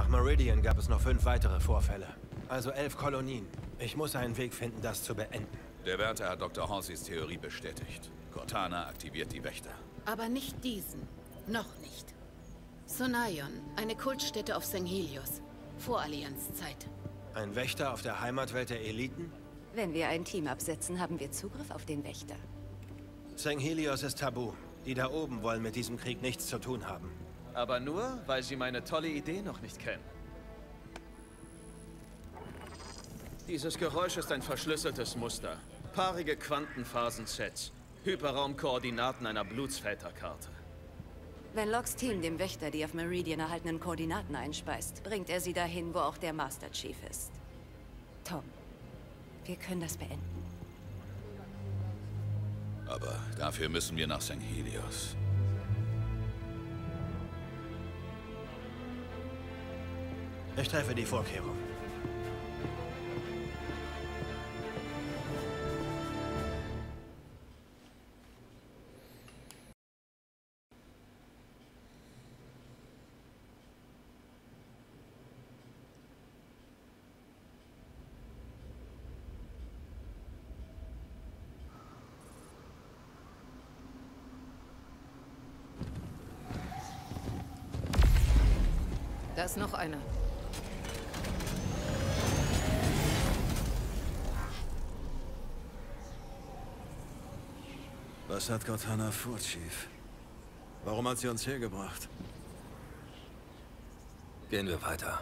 Nach Meridian gab es noch fünf weitere Vorfälle. Also elf Kolonien. Ich muss einen Weg finden, das zu beenden. Der Wärter hat Dr. Horseys Theorie bestätigt. Cortana aktiviert die Wächter. Aber nicht diesen. Noch nicht. Sonayon, eine Kultstätte auf Senghelios. Vor Allianzzeit. Ein Wächter auf der Heimatwelt der Eliten? Wenn wir ein Team absetzen, haben wir Zugriff auf den Wächter. Senghelios ist tabu. Die da oben wollen mit diesem Krieg nichts zu tun haben. Aber nur, weil sie meine tolle Idee noch nicht kennen. Dieses Geräusch ist ein verschlüsseltes Muster. Paarige Quantenphasen-Sets. Hyperraumkoordinaten einer Blutsväterkarte. Wenn Locks Team dem Wächter die auf Meridian erhaltenen Koordinaten einspeist, bringt er sie dahin, wo auch der Master Chief ist. Tom, wir können das beenden. Aber dafür müssen wir nach St. Helios. Ich treffe die Vorkehrung. Da ist noch einer. Was hat Cortana vor, Chief? Warum hat sie uns hergebracht? Gehen wir weiter.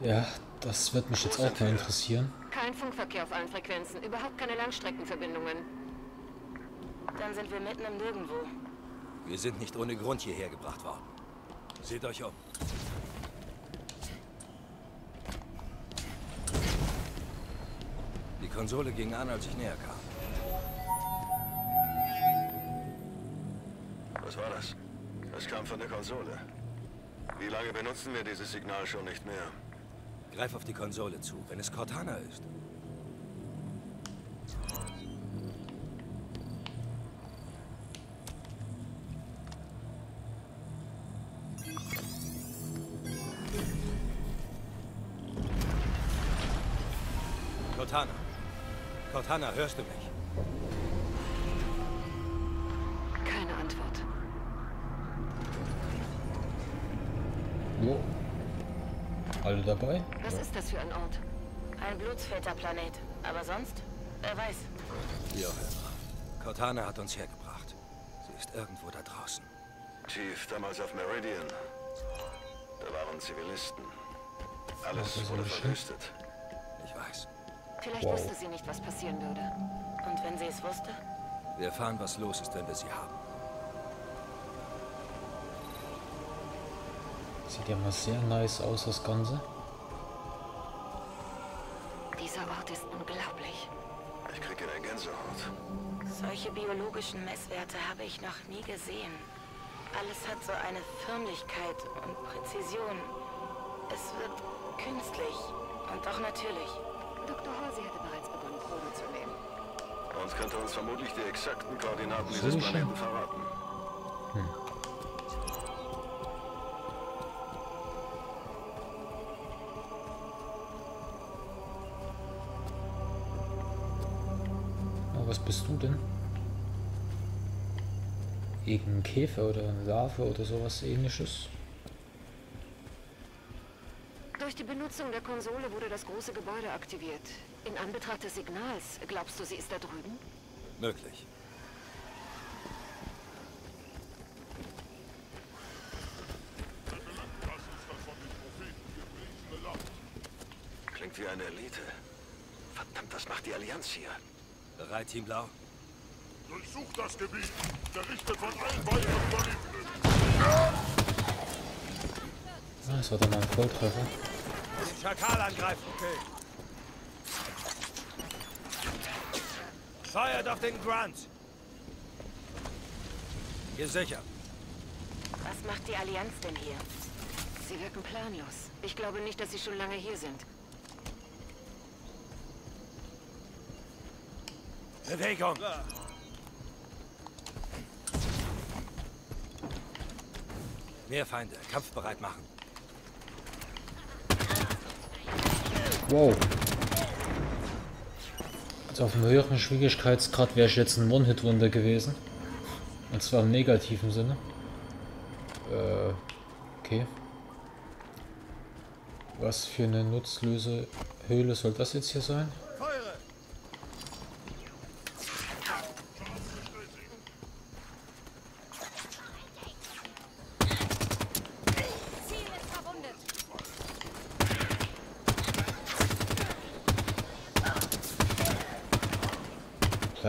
Ja, das wird mich jetzt auch mal interessieren. Kein Funkverkehr auf allen Frequenzen, überhaupt keine Langstreckenverbindungen. Dann sind wir mitten im Nirgendwo. Wir sind nicht ohne Grund hierher gebracht worden. Seht euch um. Die Konsole ging an, als ich näher kam. Was war das? Es kam von der Konsole. Wie lange benutzen wir dieses Signal schon nicht mehr? Greif auf die Konsole zu, wenn es Cortana ist. Cortana, hörst du mich? Keine Antwort. Jo. Alle dabei? Was ist das für ein Ort? Ein Blutsväterplanet. Aber sonst? Wer weiß. Immer. Cortana hat uns hergebracht. Sie ist irgendwo da draußen. Chief, damals auf Meridian. Da waren Zivilisten. Alles wurde verwüstet. Vielleicht Wow. wusste sie nicht, was passieren würde. Und wenn sie es wusste? Wir erfahren, was los ist, wenn wir sie haben. Sieht ja mal sehr nice aus, das Ganze. Dieser Ort ist unglaublich. Ich kriege eine Gänsehaut. Solche biologischen Messwerte habe ich noch nie gesehen. Alles hat so eine Förmlichkeit und Präzision. Es wird künstlich und doch natürlich. Dr. Horsey hatte bereits begonnen, Proben zu nehmen. Uns könnte uns vermutlich die exakten Koordinaten So dieses. Planeten verraten. Aber was bist du denn? Irgendein Käfer oder eine Larve oder sowas ähnliches? Durch die Benutzung der Konsole wurde das große Gebäude aktiviert. In Anbetracht des Signals, glaubst du, sie ist da drüben? Möglich. Klingt wie eine Elite. Verdammt, was macht die Allianz hier? Bereit, Team Blau? Durchsucht das Gebiet. Berichtet von allen weiteren Planeten. Ah, das war dann mal ein Volltreffer. Schakal angreifen, okay. Feuert auf den Grunt! Gesichert. Was macht die Allianz denn hier? Sie wirken planlos. Ich glaube nicht, dass Sie schon lange hier sind. Bewegung! Mehr Feinde. Kampfbereit machen. Wow. Also auf einem höheren Schwierigkeitsgrad wäre ich jetzt ein One-Hit-Wunder gewesen. Und zwar im negativen Sinne. Äh, okay. Was für eine nutzlose Höhle soll das jetzt hier sein?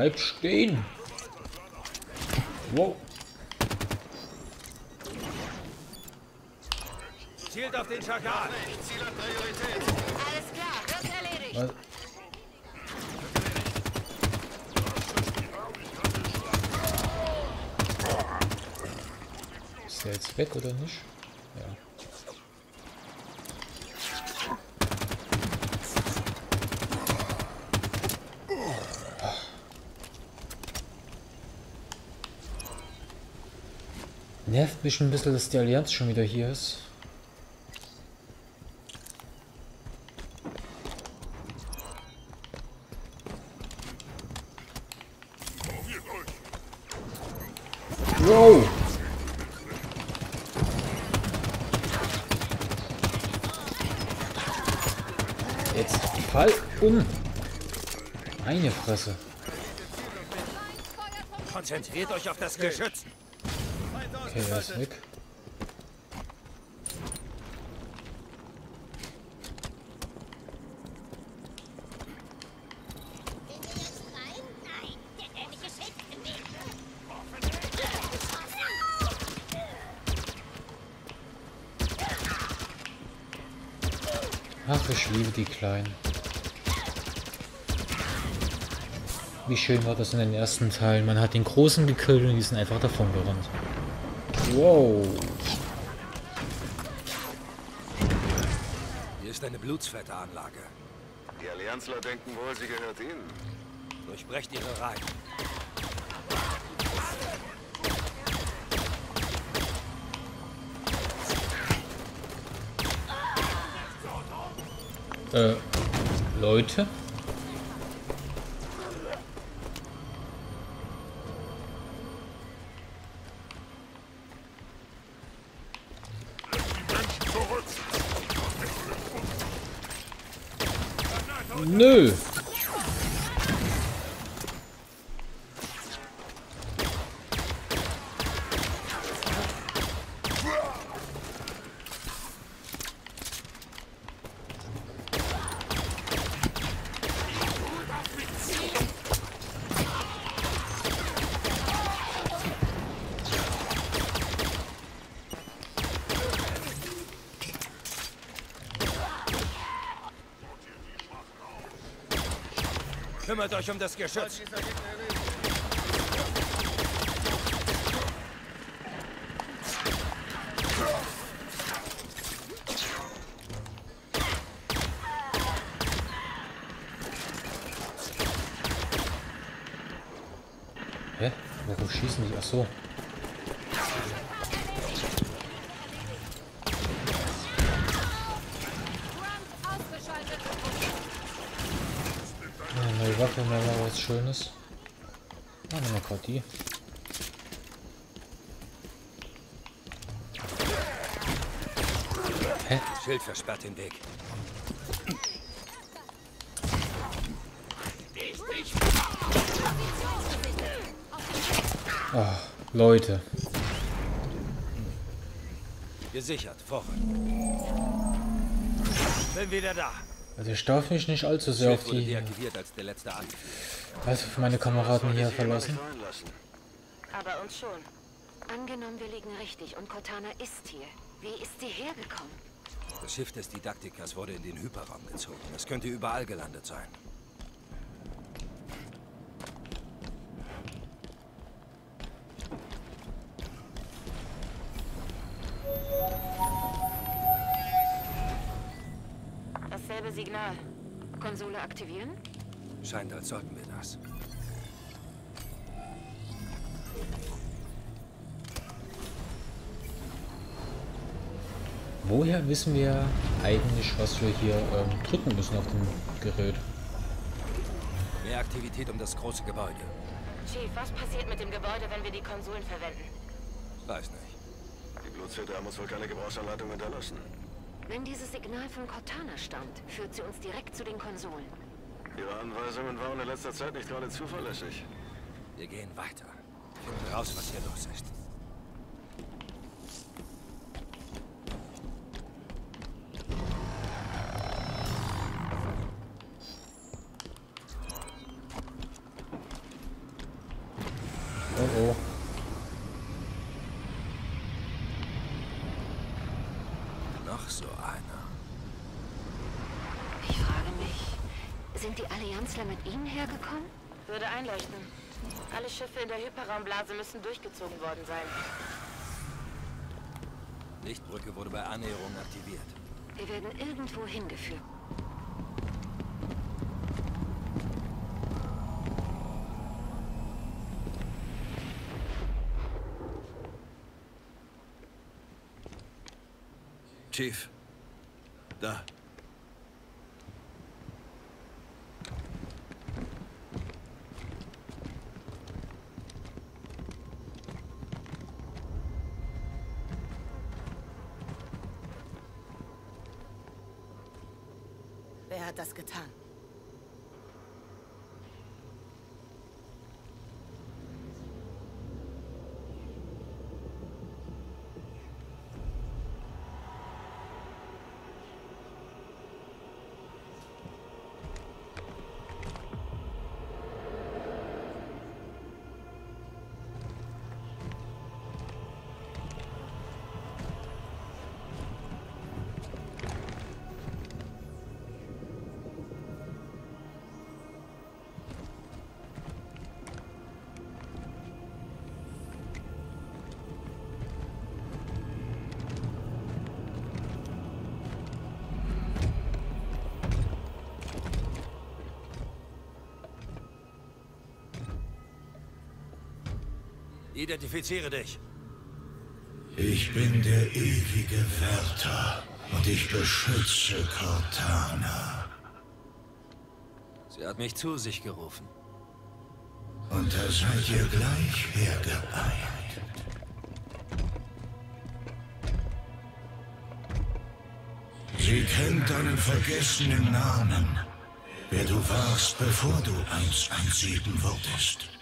Bleib stehen! Wow. Zielt auf den Schakal! Ziel hat Priorität. Alles klar, wird erledigt. Was? Ist der jetzt weg oder nicht? Ja. Nervt mich ein bisschen, dass die Allianz schon wieder hier ist. Jetzt fall um! Meine Fresse. Konzentriert euch auf das Geschütz! Okay, er ist weg. Ach, ich liebe die Kleinen. Wie schön war das in den ersten Teilen. Man hat den Großen gekillt und die sind einfach davon gerannt. Wow. Hier ist eine Blutsfetteranlage. Die Allianzler denken wohl, sie gehört ihnen. Durchbrecht ihre Reihen. Äh, Leute? new. Kümmert euch um das Geschütz! Hä? Warum schießen die? Ach so. Ja, Waffe, mal mal was Schönes. Ah, nehmen wir gerade die. Hä? Schild versperrt den Weg. Ah, Leute. Gesichert, vorrück. Bin wieder da. Also ich darf mich nicht allzu sehr auf die, deaktiviert als der letzte Angriff. also auf meine Kameraden hier verlassen. Aber uns schon. Angenommen, wir liegen richtig und Cortana ist hier. Wie ist sie hergekommen? Das Schiff des Didaktikers wurde in den Hyperraum gezogen. Es könnte überall gelandet sein. Signal. Konsole aktivieren? Scheint, als sollten wir das. Woher wissen wir eigentlich, was wir hier ähm, drücken müssen auf dem Gerät? Mehr Aktivität um das große Gebäude. Chief, was passiert mit dem Gebäude, wenn wir die Konsolen verwenden? Weiß nicht. Die Blutzwitter muss wohl keine Gebrauchsanleitung hinterlassen. Wenn dieses Signal von Cortana stammt, führt sie uns direkt zu den Konsolen. Ihre Anweisungen waren in letzter Zeit nicht gerade zuverlässig. Wir gehen weiter. Finden raus, was hier los ist. Oh oh. Noch so einer. Ich frage mich, Allianzler mit ihnen hergekommen? Würde einleuchten. Alle Schiffe in der Hyperraumblase müssen durchgezogen worden sein. Lichtbrücke wurde bei Annäherung aktiviert. Wir werden irgendwo hingeführt. Chief. Da. Das getan? Identifiziere dich. Ich bin der ewige Wärter und ich beschütze Cortana. Sie hat mich zu sich gerufen. Und da seid ihr gleich hergeeilt. Sie kennt deinen vergessenen Namen. Wer du warst, bevor du 117 wurdest.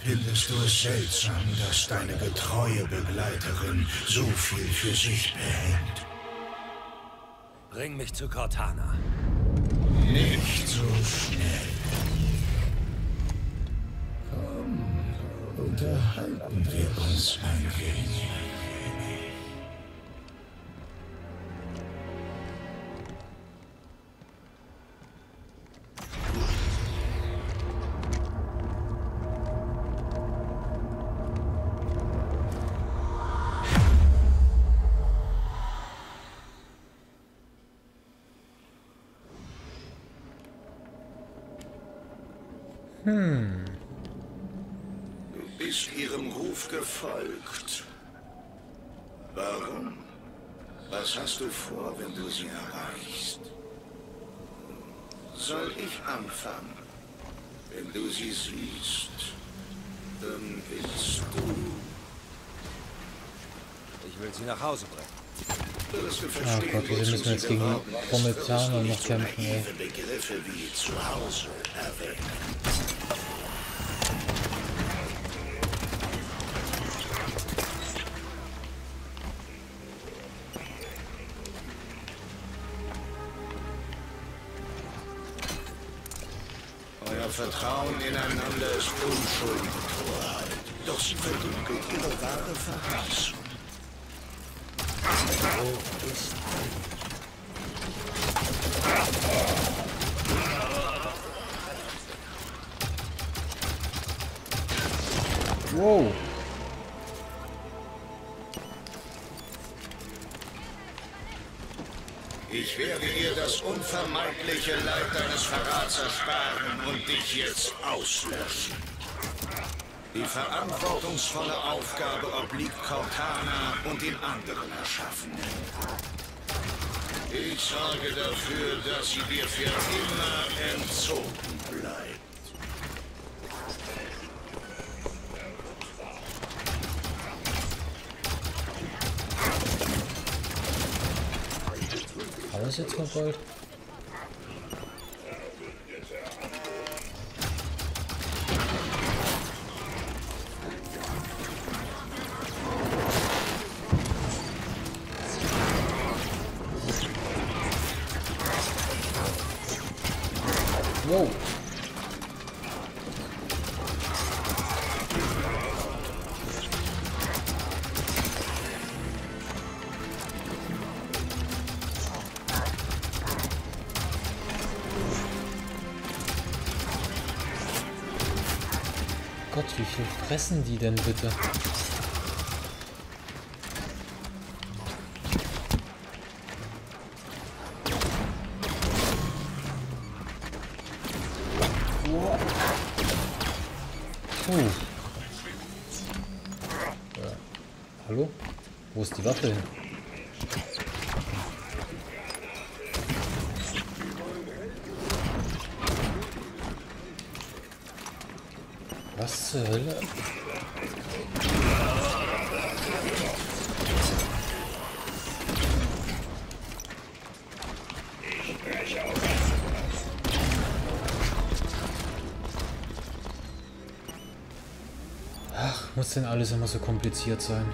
Findest du es seltsam, dass deine getreue Begleiterin so viel für sich behält? Bring mich zu Cortana. Nicht so schnell. Komm, unterhalten wir uns ein wenig. Hm. Du bist ihrem Ruf gefolgt. Warum? Was hast du vor, wenn du sie erreichst? Soll ich anfangen? Wenn du sie siehst, dann willst du... Ich will sie nach Hause bringen. Ah verstehen, Gott, wir müssen jetzt gegen und noch kämpfen, ey. Begriffe wie zu Hause erwähnen. Ineinander ist Unschuld und Torheit. Doch sie verdunkelt ihre wahre Verheißung. Ich werde dir das unvermeidliche Leid deines Verrats ersparen und dich jetzt auslöschen. Die verantwortungsvolle Aufgabe obliegt Cortana und den anderen Erschaffenen. Ich sorge dafür, dass sie dir für immer entzogen bleibt. War das jetzt mal bald? Fressen die denn bitte? Hallo? Wo ist die Waffe hin? Was zur Hölle? Denn alles immer so kompliziert sein?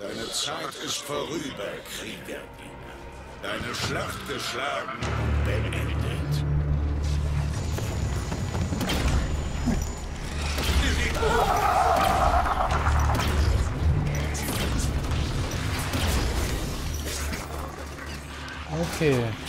Deine Zeit ist vorüber, Krieger. Deine Schlacht geschlagen beendet. Okay. Äh, Kämpfst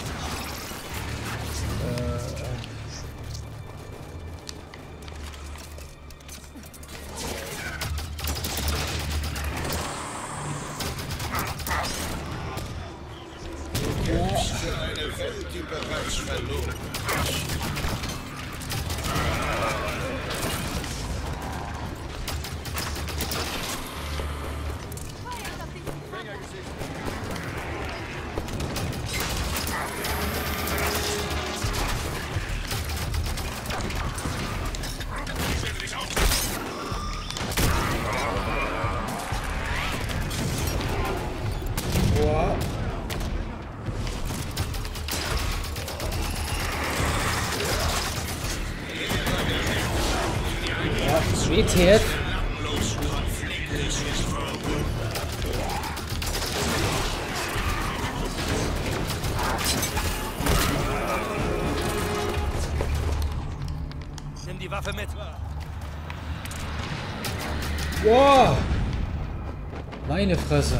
WTF. Nimm die Waffe mit. Boah. Meine Fresse.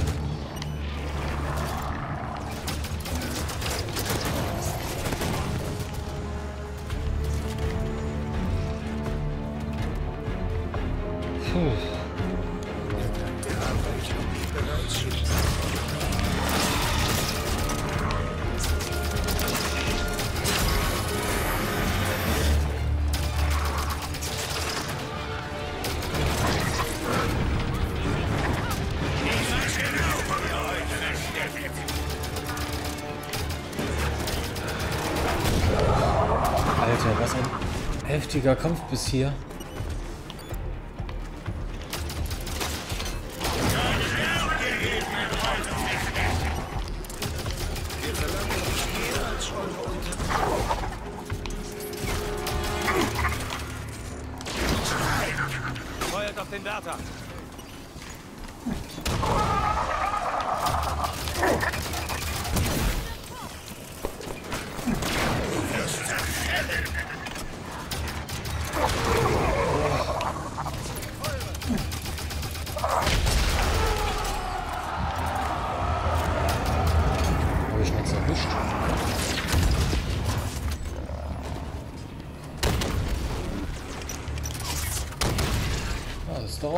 Heftiger Kampf bis hier.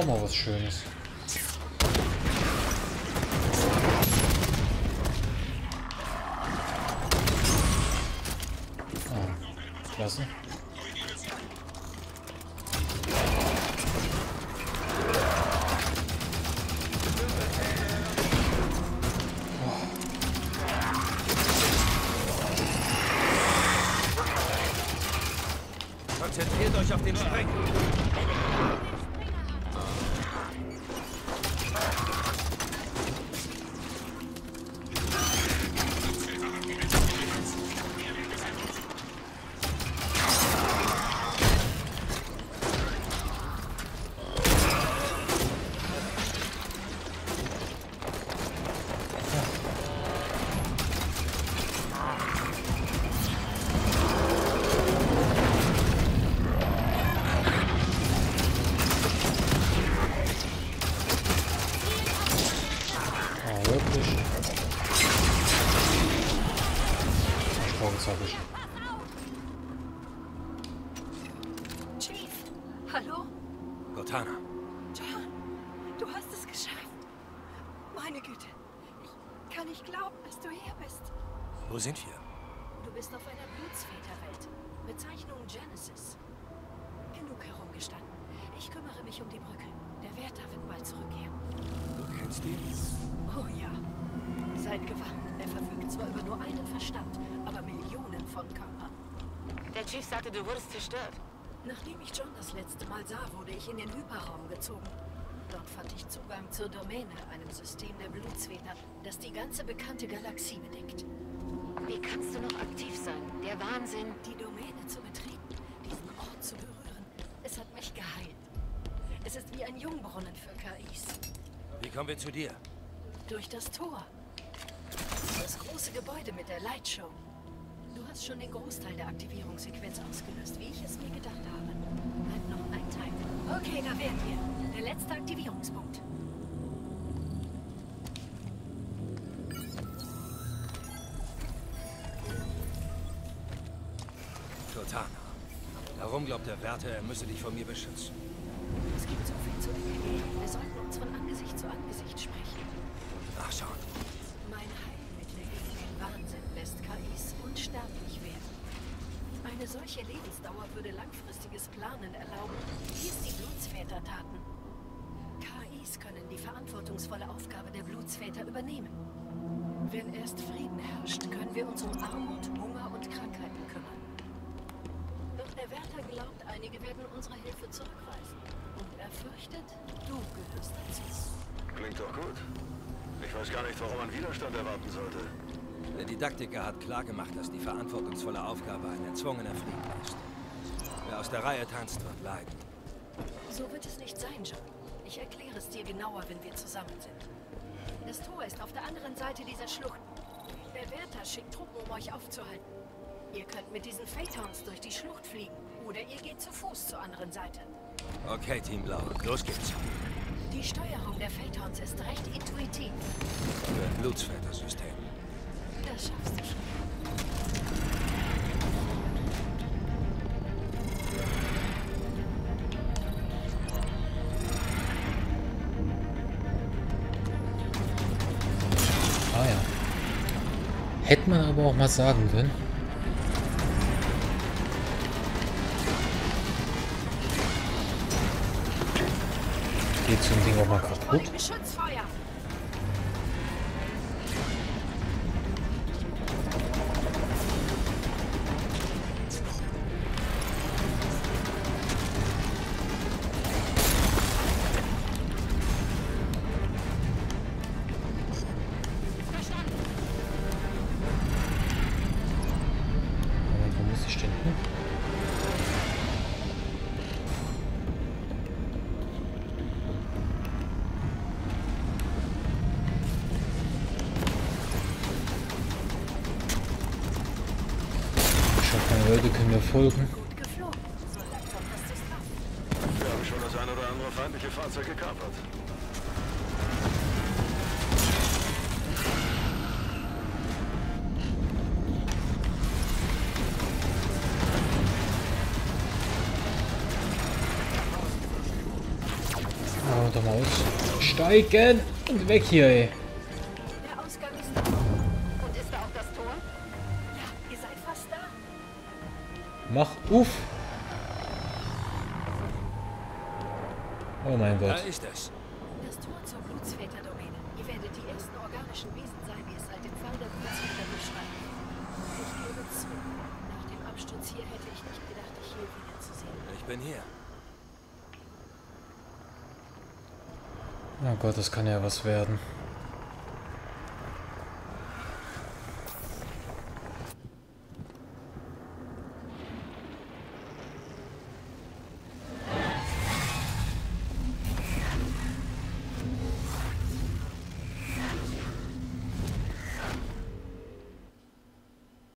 Mal was Schönes. Ah, klasse. Konzentriert euch auf den Spreng. Wo sind wir? Du bist auf einer Blutsväterwelt. Bezeichnung Genesis. Genug herumgestanden. Ich kümmere mich um die Brücke. Der Wärter wird bald zurückkehren. Du kennst ihn? Oh ja. Seid gewarnt. Er verfügt zwar über nur einen Verstand, aber Millionen von Körpern. Der Chief sagte, du wurdest zerstört. Nachdem ich John das letzte Mal sah, wurde ich in den Hyperraum gezogen. Dort fand ich Zugang zur Domäne, einem System der Blutsväter, das die ganze bekannte Galaxie bedeckt. Wie kannst du noch aktiv sein? Der Wahnsinn. Die Domäne zu betreten, diesen Ort zu berühren, es hat mich geheilt. Es ist wie ein Jungbrunnen für KIs. Wie kommen wir zu dir? Durch das Tor. Das große Gebäude mit der Lightshow. Du hast schon den Großteil der Aktivierungssequenz ausgelöst, wie ich es mir gedacht habe. Bleibt noch ein Teil. Okay, da wären wir. Der letzte Aktivierungspunkt. Der Wärter, er müsse dich vor mir beschützen? Es gibt so viel zu erledigen. Wir sollten uns von Angesicht zu Angesicht sprechen. Nachschauen. Mein Heilmittel gegen den Wahnsinn lässt KIs unsterblich werden. Eine solche Lebensdauer würde langfristiges Planen erlauben, wie es die Blutsväter taten. KIs können die verantwortungsvolle Aufgabe der Blutsväter übernehmen. Wenn erst Frieden herrscht, können wir uns um Armut, Hunger und Krankheiten kümmern. Doch der Wärter glaubt, einige werden unsere Hilfe zurückweisen. Und er fürchtet, du gehörst dazu. Klingt doch gut. Ich weiß gar nicht, warum man Widerstand erwarten sollte. Der Didaktiker hat klargemacht, dass die verantwortungsvolle Aufgabe ein erzwungener Frieden ist. Wer aus der Reihe tanzt, wird leiden. So wird es nicht sein, John. Ich erkläre es dir genauer, wenn wir zusammen sind. Das Tor ist auf der anderen Seite dieser Schlucht. Der Wärter schickt Truppen, um euch aufzuhalten. Ihr könnt mit diesen Phaetons durch die Schlucht fliegen. Oder ihr geht zu Fuß zur anderen Seite. Okay, Team Blau, los geht's. Die Steuerung der Phaetons ist recht intuitiv. Für ein Blutsväter-System. Das schaffst du schon. Ah ja. Hätte man aber auch mal sagen können. Geht so ein Ding auch mal kaputt? Können mir folgen. Wir haben schon das ein oder andere feindliche Fahrzeug gekapert. Steigen! Und weg hier, ey. Der Ausgang ist Mach uff! Oh mein Da Gott. ist es. Das Tor zur Blutsväterdomäne. Ihr werdet die ersten organischen Wesen sein, die es seit dem Fall der Blutsväter beschreiben. Ich gebe zu, nach dem Absturz hier hätte ich nicht gedacht, dich hier wiederzusehen. Ich bin hier. Oh Gott, das kann ja was werden.